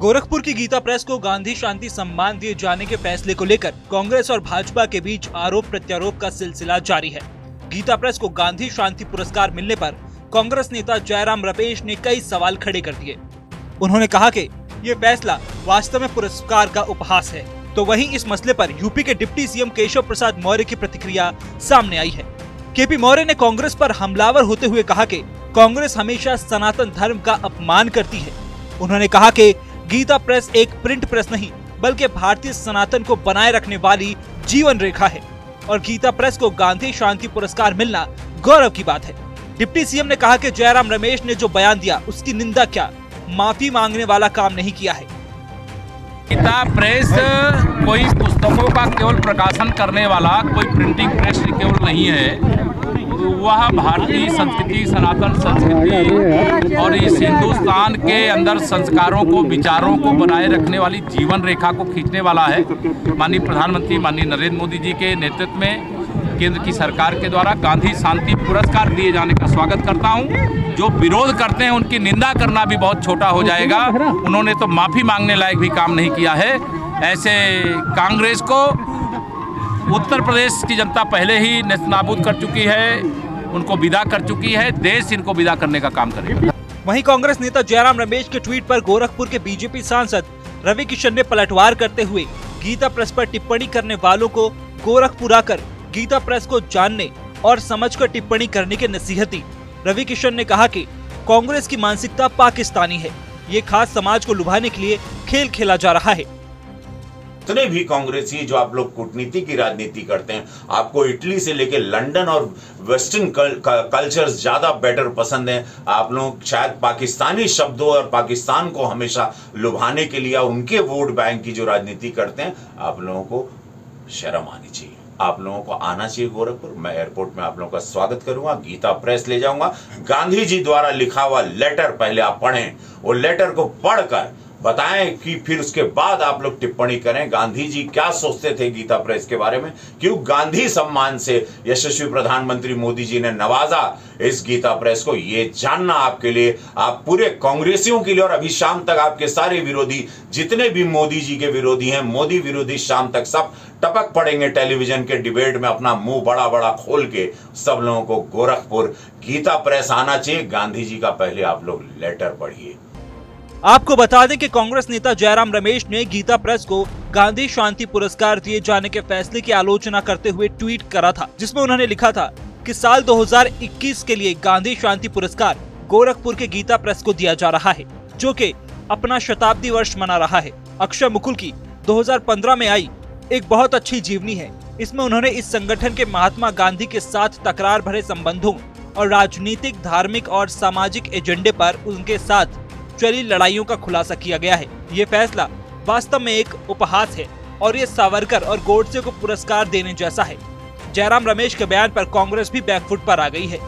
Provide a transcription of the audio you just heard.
गोरखपुर की गीता प्रेस को गांधी शांति सम्मान दिए जाने के फैसले को लेकर कांग्रेस और भाजपा के बीच आरोप प्रत्यारोप का सिलसिला जारी है। गीता प्रेस को गांधी शांति पुरस्कार मिलने पर कांग्रेस नेता जयराम रमेश ने कई सवाल खड़े कर दिए। उन्होंने कहा कि ये फैसला वास्तव में पुरस्कार का उपहास है। तो वहीं इस मसले पर यूपी के डिप्टी सीएम केशव प्रसाद मौर्य की प्रतिक्रिया सामने आई है। केपी मौर्य ने कांग्रेस पर हमलावर होते हुए कहा कि कांग्रेस हमेशा सनातन धर्म का अपमान करती है। उन्होंने कहा कि गीता प्रेस एक प्रिंट प्रेस नहीं, बल्कि भारतीय सनातन को बनाए रखने वाली जीवन रेखा है। और गीता प्रेस को गांधी शांति पुरस्कार मिलना गौरव की बात है। डिप्टी सीएम ने कहा कि जयराम रमेश ने जो बयान दिया, उसकी निंदा क्या? माफ़ी मांगने वाला काम नहीं किया है। गीता प्रेस कोई पुस्तकों का केवल प्रकाशन करने वाला, कोई प्रिंटिंग प्रेस केवल नहीं है। वह भारतीय संस्कृति, सनातन संस्कृति और इस हिंदुस्तान के अंदर संस्कारों को, विचारों को बनाए रखने वाली जीवन रेखा को खींचने वाला है। माननीय प्रधानमंत्री, माननीय नरेंद्र मोदी जी के नेतृत्व में केंद्र की सरकार के द्वारा गांधी शांति पुरस्कार दिए जाने का स्वागत करता हूँ। जो विरोध करते हैं, उनकी निंदा करना भी बहुत छोटा हो जाएगा। उन्होंने तो माफ़ी मांगने लायक भी काम नहीं किया है। ऐसे कांग्रेस को उत्तर प्रदेश की जनता पहले ही नाबूद कर चुकी है, उनको विदा कर चुकी है, देश इनको विदा करने का काम करेगा। वहीं कांग्रेस नेता जयराम रमेश के ट्वीट पर गोरखपुर के बीजेपी सांसद रवि किशन ने पलटवार करते हुए गीता प्रेस पर टिप्पणी करने वालों को गोरखपुर आकर गीता प्रेस को जानने और समझकर टिप्पणी करने की नसीहत दी। रवि किशन ने कहा कि कांग्रेस की मानसिकता पाकिस्तानी है। ये खास समाज को लुभाने के लिए खेल खेला जा रहा है। जितने भी कांग्रेसी जो आप लोग कूटनीति की राजनीति करते हैं, आपको इटली से लेके लंदन और वेस्टर्न कल्चर ज़्यादा बेटर पसंद है। आप लोग शायद पाकिस्तानी शब्दों और पाकिस्तान को हमेशा लुभाने के लिए उनके वोट बैंक की जो राजनीति करते हैं, आप लोगों को शर्म आनी चाहिए। आप लोगों को आना चाहिए गोरखपुर। मैं एयरपोर्ट में आप लोगों का स्वागत करूँगा, गीता प्रेस ले जाऊँगा। गांधी जी द्वारा लिखा हुआ लेटर पहले आप पढ़ें, वो लेटर को पढ़कर बताएँ कि फिर उसके बाद आप लोग टिप्पणी करें। गांधी जी क्या सोचते थे गीता प्रेस के बारे में? क्यों गांधी सम्मान से यशस्वी प्रधानमंत्री मोदी जी ने नवाजा इस गीता प्रेस को? ये जानना आपके लिए, आप पूरे कांग्रेसियों के लिए और अभी शाम तक आपके सारे विरोधी, जितने भी मोदी जी के विरोधी हैं, मोदी विरोधी शाम तक सब टपक पड़ेंगे टेलीविज़न के डिबेट में अपना मुँह बड़ा बड़ा खोल के। सब लोगों को गोरखपुर गीता प्रेस आना चाहिए। गांधी जी का पहले आप लोग लेटर पढ़िए। आपको बता दें कि कांग्रेस नेता जयराम रमेश ने गीता प्रेस को गांधी शांति पुरस्कार दिए जाने के फैसले की आलोचना करते हुए ट्वीट करा था, जिसमें उन्होंने लिखा था कि साल 2021 के लिए गांधी शांति पुरस्कार गोरखपुर के गीता प्रेस को दिया जा रहा है, जो कि अपना शताब्दी वर्ष मना रहा है। अक्षय मुकुल की 2015 में आई एक बहुत अच्छी जीवनी है। इसमें उन्होंने इस संगठन के महात्मा गांधी के साथ तकरार भरे संबंधों और राजनीतिक, धार्मिक और सामाजिक एजेंडे पर उनके साथ चली लड़ाइयों का खुलासा किया गया है। ये फैसला वास्तव में एक उपहास है और ये सावरकर और गोडसे को पुरस्कार देने जैसा है। जयराम रमेश के बयान पर कांग्रेस भी बैकफुट पर आ गई है।